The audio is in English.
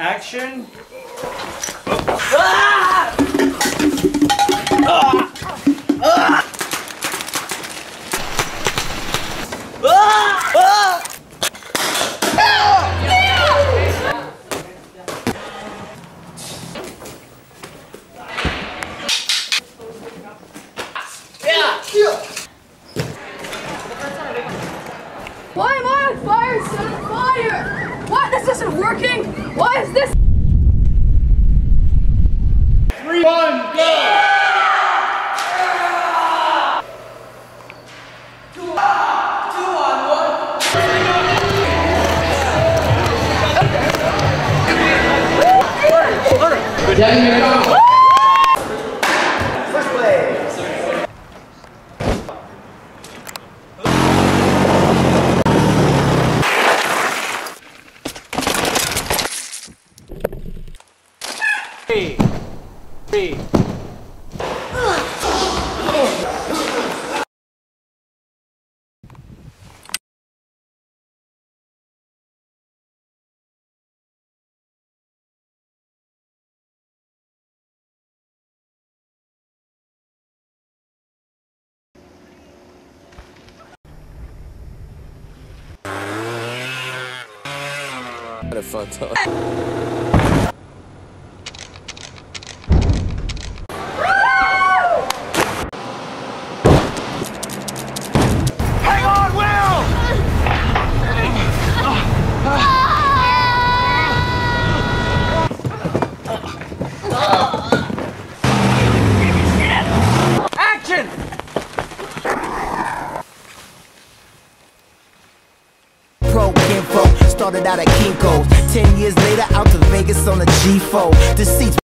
Action. Ah! Ah! Ah! Why am I working. Why is this? Three, one, go! Three, three. Had a fun time. Action! Pro info started out at Kinko's. Ten years later, out to Vegas on a G4. The seats